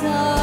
so